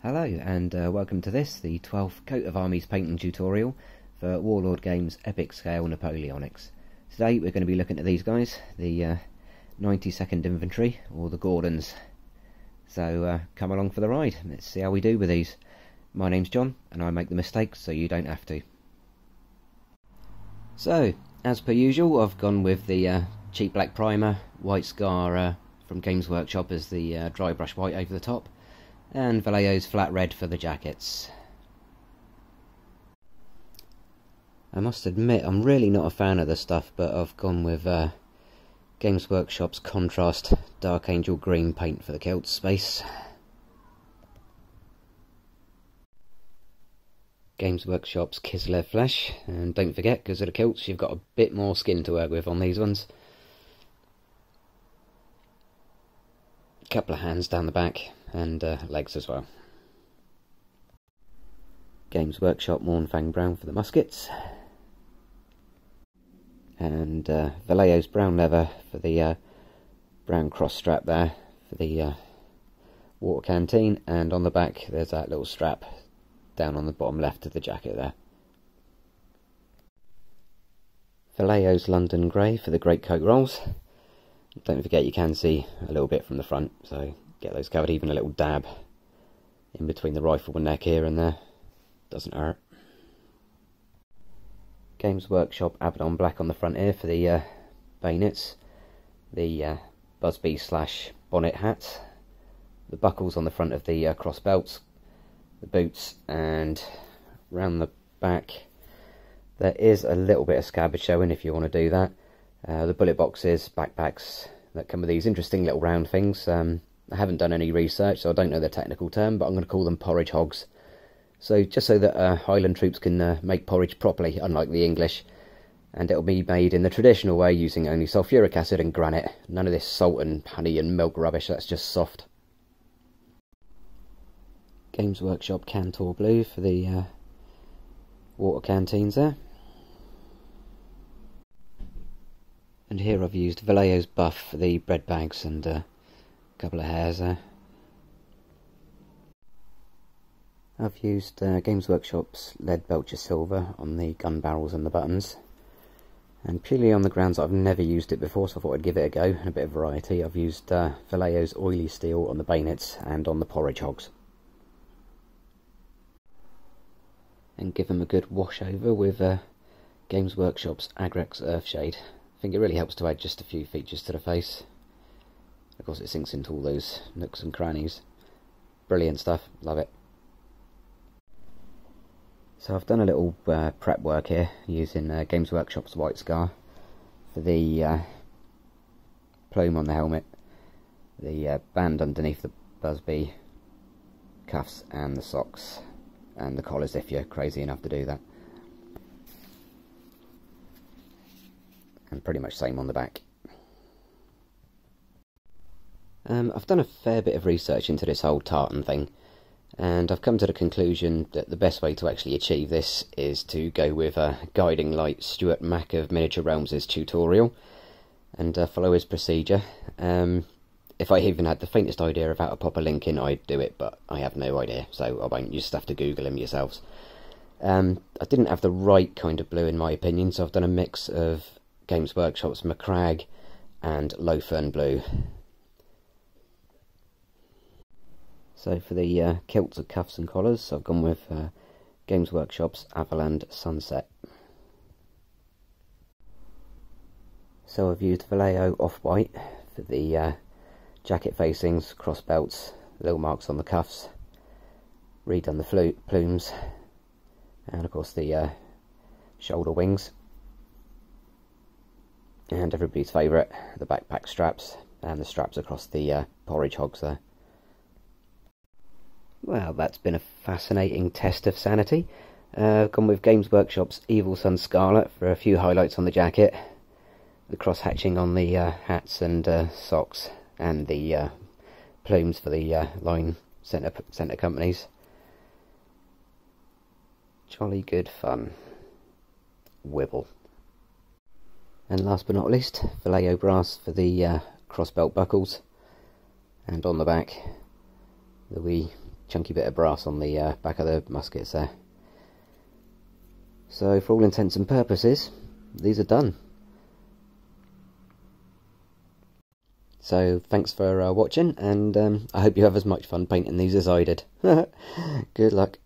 Hello and uh, welcome to this, the 12th Coat of Armies painting tutorial for Warlord Games Epic Scale Napoleonics. Today we're going to be looking at these guys, the uh, 92nd Infantry, or the Gordons. So uh, come along for the ride, let's see how we do with these. My name's Jon and I make the mistakes so you don't have to. So, as per usual I've gone with the uh, cheap black primer, white scar uh, from Games Workshop as the uh, dry brush white over the top and Vallejo's flat red for the jackets. I must admit, I'm really not a fan of the stuff, but I've gone with uh, Games Workshop's Contrast Dark Angel Green paint for the kilt space. Games Workshop's Kislev Flesh, and don't forget, because of the kilts, you've got a bit more skin to work with on these ones. A couple of hands down the back, and uh, legs as well. Games Workshop Mournfang Brown for the muskets. And uh, Vallejo's brown leather for the uh, brown cross strap there for the uh, water canteen. And on the back there's that little strap down on the bottom left of the jacket there. Vallejo's London Grey for the great coat rolls. Don't forget you can see a little bit from the front, so get those covered, even a little dab in between the rifle and neck here and there. Doesn't hurt. Games Workshop Abaddon Black on the front here for the uh, bayonets. The uh, Busby slash bonnet hat. The buckles on the front of the uh, cross belts. The boots and round the back there is a little bit of scabbard showing if you want to do that. Uh, the bullet boxes, backpacks that come with these interesting little round things. Um, I haven't done any research, so I don't know the technical term, but I'm going to call them porridge hogs. So just so that uh, Highland troops can uh, make porridge properly, unlike the English. And it'll be made in the traditional way, using only sulfuric acid and granite. None of this salt and honey and milk rubbish, that's just soft. Games Workshop Kantor Blue for the uh, water canteens there. And here I've used Vallejo's buff for the bread bags and uh, couple of hairs there. I've used uh, Games Workshop's Leadbelcher silver on the gun barrels and the buttons. And purely on the grounds I've never used it before, so I thought I'd give it a go, and a bit of variety. I've used uh, Vallejo's oily steel on the bayonets and on the porridge hogs. And give them a good wash over with uh, Games Workshop's Agrax Earthshade. I think it really helps to add just a few features to the face. Of course it sinks into all those nooks and crannies. Brilliant stuff, love it. So I've done a little uh, prep work here using uh, Games Workshop's White Scar for the uh, plume on the helmet, the uh, band underneath the Busby, cuffs and the socks, and the collars if you're crazy enough to do that. And pretty much same on the back. Um, I've done a fair bit of research into this whole tartan thing, and I've come to the conclusion that the best way to actually achieve this is to go with a guiding light Stuart Mack of Miniature Realms' tutorial and uh, follow his procedure. Um, if I even had the faintest idea of how to pop a link in, I'd do it, but I have no idea, so I won't. You just have to Google him yourselves. Um, I didn't have the right kind of blue in my opinion, so I've done a mix of Games Workshop's Macragge and Lothern Blue. So for the uh, kilts of cuffs and collars, I've gone with uh, Games Workshop's Averland Sunset. So I've used Vallejo Off-White for the uh, jacket facings, cross belts, little marks on the cuffs, redone the plumes, and of course the uh, shoulder wings. And everybody's favourite, the backpack straps, and the straps across the uh, porridge hogs there. Well, that's been a fascinating test of sanity. Uh, gone with Games Workshop's Evil Sunz Scarlet for a few highlights on the jacket, the cross hatching on the uh, hats and uh, socks, and the uh, plumes for the uh, line centre centre companies. Jolly good fun. Wibble. And last but not least, Vallejo brass for the uh, cross belt buckles, and on the back, the wee chunky bit of brass on the uh, back of the muskets there. So for all intents and purposes, these are done. So thanks for uh, watching, and um, I hope you have as much fun painting these as I did. Good luck.